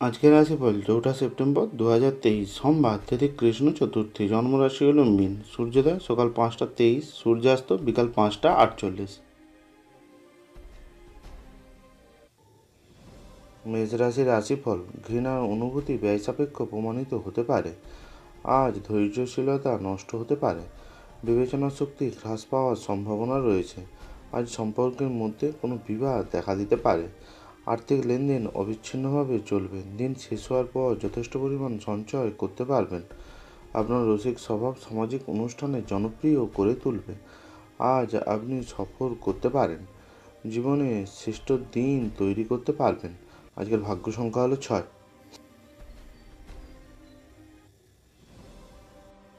আজকের রাশিফল চৌঠা সেপ্টেম্বর দু হাজার তেইশ, সোমবার তিথি কৃষ্ণ চতুর্থী, জন্মরাশি হল মিন, সূর্যোদয় সকাল পাঁচটা তেইশ, সূর্যাস্ত বিকাল পাঁচটা আটচল্লিশ। মেষ রাশির রাশিফল ঘৃণার অনুভূতি ব্যয় সাপেক্ষ প্রমাণিত হতে পারে। আজ ধৈর্যশীলতা নষ্ট হতে পারে। বিবেচনা শক্তি হ্রাস পাওয়ার সম্ভাবনা রয়েছে। আজ সম্পর্কের মধ্যে কোনো বিবাদ দেখা দিতে পারে। আর্থিক লেনদেন অবিচ্ছিন্নভাবে চলবে। দিন শেষ হওয়ার পর যথেষ্ট পরিমাণ সঞ্চয় করতে পারবেন। আপনার রসিক স্বভাব সামাজিক অনুষ্ঠানে জনপ্রিয় করে তুলবে। আজ আপনি সফর করতে পারেন। জীবনে শ্রেষ্ঠ দিন তৈরি করতে পারবেন। আজকের ভাগ্য সংখ্যা হলো ছয়।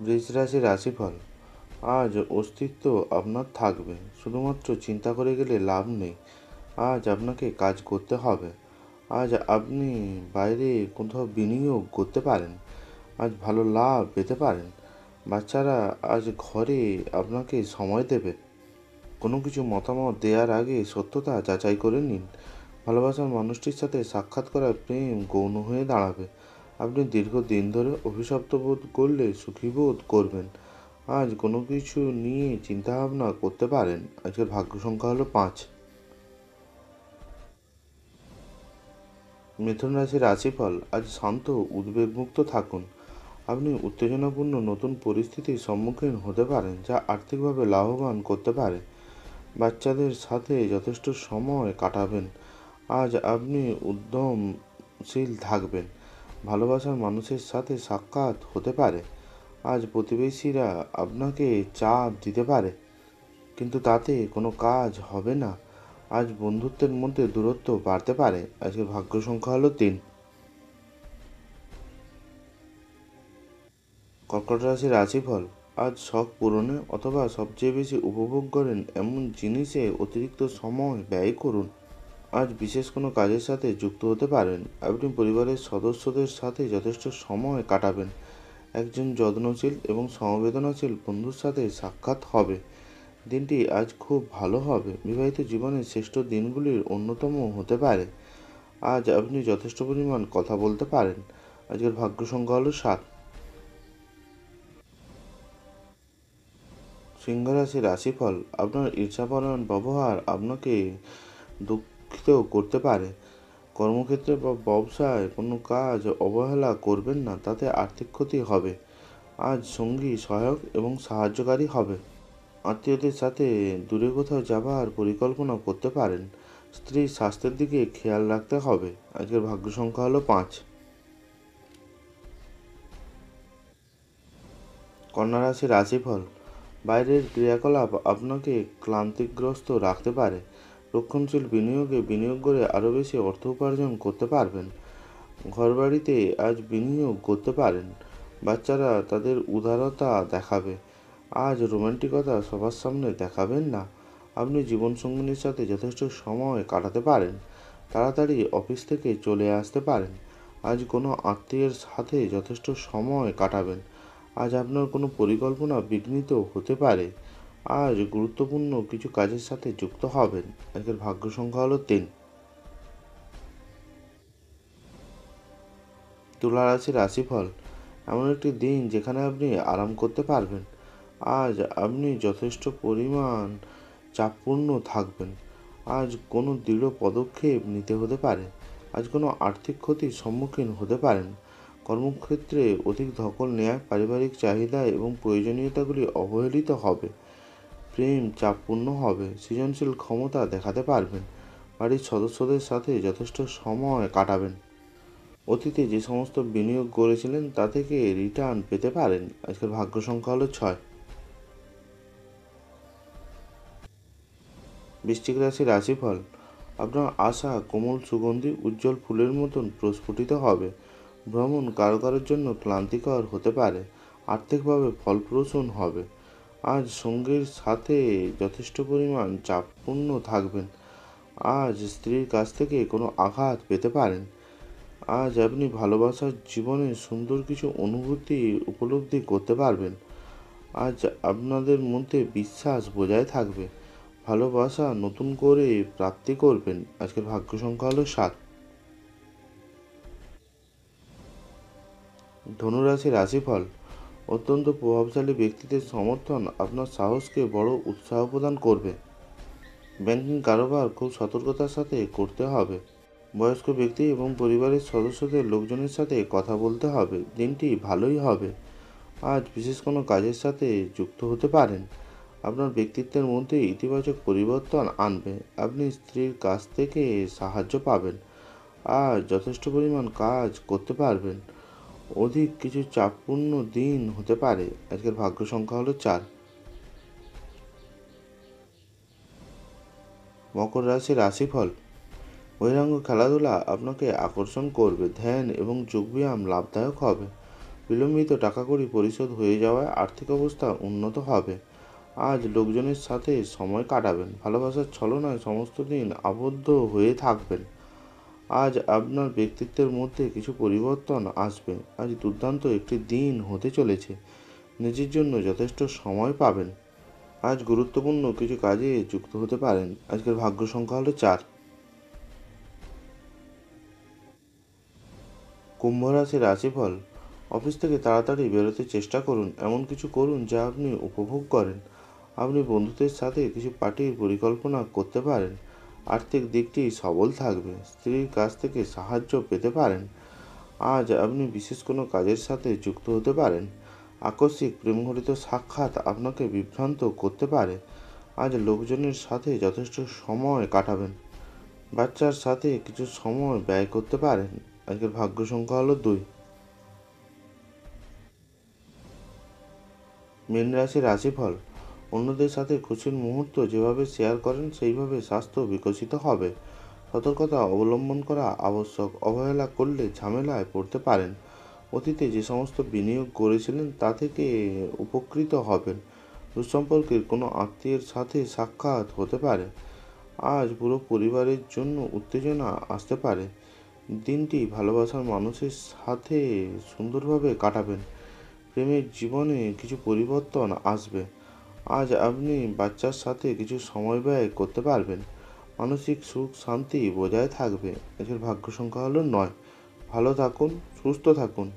বৃষ রাশির রাশিফল। আজ অস্তিত্ব আপনার থাকবে। শুধুমাত্র চিন্তা করে গেলে লাভ নেই। আজ আপনাকে কাজ করতে হবে। আজ আপনি বাইরে কোথাও বিনিয়োগ করতে পারেন। আজ ভালো লাভ পেতে পারেন। বাচ্চারা আজ ঘরে আপনাকে সময় দেবে। কোনো কিছু মতামত দেওয়ার আগে সত্যতা যাচাই করে নিন। ভালোবাসার মানুষটির সাথে সাক্ষাৎ করা প্রেম গৌণ হয়ে দাঁড়াবে। আপনি দীর্ঘদিন ধরে অভিশপ্ত বোধ করলে সুখী বোধ করবেন। আজ কোনো কিছু নিয়ে চিন্তাভাবনা করতে পারেন। আজকের ভাগ্য সংখ্যা হলো পাঁচ। মিথুন রাশির রাশিফল আজ শান্ত, উদ্বেগমুক্ত থাকুন। আপনি উত্তেজনাপূর্ণ নতুন পরিস্থিতির সম্মুখীন হতে পারেন, যা আর্থিকভাবে লাভবান করতে পারে। বাচ্চাদের সাথে যথেষ্ট সময় কাটাবেন। আজ আপনি উদ্যমশীল থাকবেন। ভালোবাসার মানুষের সাথে সাক্ষাৎ হতে পারে। আজ প্রতিবেশীরা আপনাকে চাপ দিতে পারে, কিন্তু তাতে কোনো কাজ হবে না। আজ বন্ধুত্বের মধ্যে দূরত্ব বাড়তে পারে। আজকের ভাগ্য সংখ্যা হলো তিন। কর্কট রাশির রাশিফল আজ শখ পূরণে অথবা সবচেয়ে বেশি উপভোগ করেন এমন জিনিসে অতিরিক্ত সময় ব্যয় করুন। আজ বিশেষ কোনো কাজের সাথে যুক্ত হতে পারেন। আপনি পরিবারের সদস্যদের সাথে যথেষ্ট সময় কাটাবেন। একজন যত্নশীল এবং সমবেদনাশীল বন্ধুর সাথে সাক্ষাৎ হবে। দিনটি আজ খুব ভালো হবে। বিবাহিত জীবনের শ্রেষ্ঠ দিনগুলির অন্যতম হতে পারে। আজ আপনি যথেষ্ট পরিমাণ কথা বলতে পারেন। আজকের ভাগ্য সংখ্যা হলো সাত। সিংহ রাশির রাশিফল, আপনার ঈর্ষাপরায়ণ ব্যবহার আপনাকে দুঃখিত করতে পারে। কর্মক্ষেত্রে বা ব্যবসায় কোনো কাজ অবহেলা করবেন না, তাতে আর্থিক ক্ষতি হবে। আজ সঙ্গী সহায়ক এবং সাহায্যকারী হবে। আত্মীয়দের সাথে দূরে কোথাও যাবার পরিকল্পনা করতে পারেন। স্ত্রীর স্বাস্থ্যের দিকে খেয়াল রাখতে হবে। আজকের ভাগ্য সংখ্যা হলো পাঁচ। কন্যা রাশির রাশিফল, বাইরের ক্রিয়াকলাপ আপনাকে ক্লান্তিগ্রস্ত রাখতে পারে। রক্ষণশীল বিনিয়োগে বিনিয়োগ করে আরও বেশি অর্থ উপার্জন করতে পারবেন। ঘরবাড়িতে আজ বিনিয়োগ করতে পারেন। বাচ্চারা তাদের উদারতা দেখাবে। আজ রোমান্টিকতা সবার সামনে দেখাবেন না। আপনি জীবনসঙ্গিনীর সাথে যথেষ্ট সময় কাটাতে পারেন, তাড়াতাড়ি অফিস থেকে চলে আসতে পারেন। আজ কোনো আত্মীয়ের সাথে যথেষ্ট সময় কাটাবেন। আজ আপনার কোনো পরিকল্পনা বিঘ্নিত হতে পারে। আজ গুরুত্বপূর্ণ কিছু কাজের সাথে যুক্ত হবেন। আজকের ভাগ্য সংখ্যা হলো তিন। তুলা রাশির রাশিফল, এমন একটি দিন যেখানে আপনি আরাম করতে পারবেন। আজ আপনি যথেষ্ট পরিমাণ চাপপূর্ণ থাকবেন। আজ কোনো দৃঢ় পদক্ষেপ নিতে হতে পারে। আজ কোনো আর্থিক ক্ষতির সম্মুখীন হতে পারেন। কর্মক্ষেত্রে অধিক ধকল নেওয়া পারিবারিক চাহিদা এবং প্রয়োজনীয়তাগুলি অবহেলিত হবে। প্রেম চাপপূর্ণ হবে। সৃজনশীল ক্ষমতা দেখাতে পারবেন। বাড়ির সদস্যদের সাথে যথেষ্ট সময় কাটাবেন। অতীতে যে সমস্ত বিনিয়োগ করেছিলেন, তা থেকে রিটার্ন পেতে পারেন। আজকের ভাগ্য সংখ্যা হলো ছয়। বৃশ্চিক রাশির রাশিফল। আপনার আশা, কোমল সুগন্ধি, উজ্জ্বল ফুলের মতন প্রস্ফুটিত হবে। ভ্রমণ কারও কারোর জন্য ক্লান্তিকর হতে পারে। আর্থিকভাবে ফলপ্রসূন হবে। আজ সঙ্গীর সাথে যথেষ্ট পরিমাণ চাপপূর্ণ থাকবেন। আজ স্ত্রীর কাছ থেকে কোনো আঘাত পেতে পারেন। আজ আপনি ভালোবাসার জীবনে সুন্দর কিছু অনুভূতি উপলব্ধি করতে পারবেন। আজ আপনাদের মধ্যে বিশ্বাস বজায় থাকবে। ভালোবাসা নতুন করে প্রাপ্তি করবেন। আজকের ভাগ্য সংখ্যা হলো সাত। ধনুরাশি রাশিফল। অত্যন্ত প্রভাবশালী ব্যক্তিদের সমর্থন আপনার সাহসকে বড় উৎসাহ প্রদান করবে। ব্যাংকিং কারোবার খুব সতর্কতার সাথে করতে হবে। বয়স্ক ব্যক্তি এবং পরিবারের সদস্যদের লোকজনের সাথে কথা বলতে হবে। দিনটি ভালোই হবে। আজ বিশেষ কোনো কাজের সাথে যুক্ত হতে পারেন। আপনার ব্যক্তিত্বের মধ্যে ইতিবাচক পরিবর্তন আনবে। আপনি স্ত্রীর কাছ থেকে সাহায্য পাবেন আর যথেষ্ট পরিমাণ কাজ করতে পারবেন। অধিক কিছু চাপপূর্ণ দিন হতে পারে। আজকের ভাগ্য সংখ্যা হলো চার। মকর রাশি রাশিফল। বহিরাঙ্গ খেলাধুলা আপনাকে আকর্ষণ করবে। ধ্যান এবং যোগব্যায়াম লাভদায়ক হবে। বিলম্বিত টাকা কড়ি পরিশোধ হয়ে যাওয়ায় আর্থিক অবস্থা উন্নত হবে। আজ লোকজনের সাথে সময় কাটাবেন। ভালোবাসার ছলনায় সমস্ত দিন আবদ্ধ হয়ে থাকবেন। আজ আপনার ব্যক্তিত্বের মধ্যে কিছু পরিবর্তন আসবে। আজ দুর্দান্ত একটি দিন হতে চলেছে। নিজের জন্য যথেষ্ট সময় পাবেন। আজ গুরুত্বপূর্ণ কিছু কাজে যুক্ত হতে পারেন। আজকের ভাগ্য সংখ্যা হলো চার। কুম্ভ রাশি রাশিফল। অফিস থেকে তাড়াতাড়ি বেরোতে চেষ্টা করুন। এমন কিছু করুন যা আপনি উপভোগ করেন। আপনি বন্ধুদের সাথে কিছু পার্টির পরিকল্পনা করতে পারেন। আর্থিক দিকটি সবল থাকবে। স্ত্রীর কাছ থেকে সাহায্য পেতে পারেন। আজ আপনি বিশেষ কোনো কাজের সাথে যুক্ত হতে পারেন। আকস্মিক প্রেমঘটিত সাক্ষাৎ আপনাকে বিভ্রান্ত করতে পারে। আজ লোকজনের সাথে যথেষ্ট সময় কাটাবেন। বাচ্চার সাথে কিছু সময় ব্যয় করতে পারেন। আজকের ভাগ্য সংখ্যা হলো দুই। মীন রাশি রাশিফল। অন্যদের সাথে খুশির মুহূর্ত যেভাবে শেয়ার করেন, সেইভাবে স্বাস্থ্য বিকশিত হবে। সতর্কতা অবলম্বন করা আবশ্যক। অবহেলা করলে ঝামেলায় পড়তে পারেন। অতীতে যে সমস্ত বিনিয়োগ করেছিলেন, তা থেকে উপকৃত হবেন। দুঃসম্পর্কের কোনো আত্মীয়ের সাথে সাক্ষাৎ হতে পারে। আজ পুরো পরিবারের জন্য উত্তেজনা আসতে পারে। দিনটি ভালোবাসার মানুষের সাথে সুন্দরভাবে কাটাবেন। প্রেমের জীবনে কিছু পরিবর্তন আসবে। আজ আপনি বাচ্চার সাথে কিছু সময় ব্যয় করতে পারবেন। মানসিক সুখ, শান্তি বজায় থাকবে। আজকের ভাগ্য সংখ্যা হলো নয়। ভালো থাকুন, সুস্থ থাকুন।